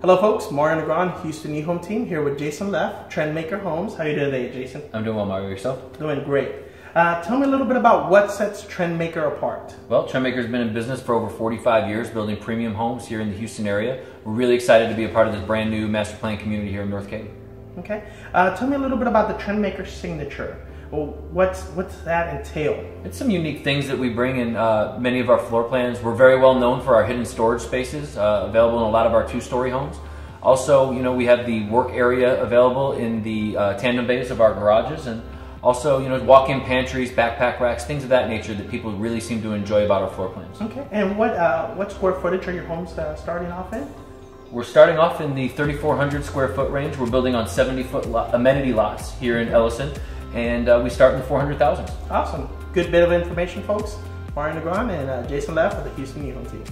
Hello folks, Mario Negron, Houston New Home Team here with Jason Leff, Trendmaker Homes. How are you doing today, Jason? I'm doing well, Mario. Yourself? Doing great. Uh, tell me a little bit about what sets Trendmaker apart. Well, Trendmaker's been in business for over 45 years, building premium homes here in the Houston area. We're really excited to be a part of this brand new master plan community here in North Katy. Okay. Uh, tell me a little bit about the Trendmaker signature. Well, what's what's that entail? It's some unique things that we bring in uh, many of our floor plans. We're very well known for our hidden storage spaces, uh, available in a lot of our two-story homes. Also, you know, we have the work area available in the uh, tandem bays of our garages, and also, you know, walk-in pantries, backpack racks, things of that nature that people really seem to enjoy about our floor plans. Okay. And what uh, what square footage are your homes uh, starting off in? We're starting off in the 3,400 square foot range. We're building on 70 foot amenity lots here in Elyson and uh, we start in the 400,000. Awesome. Good bit of information, folks. Mario Negron and uh, Jason Leff of the Houston Home Team.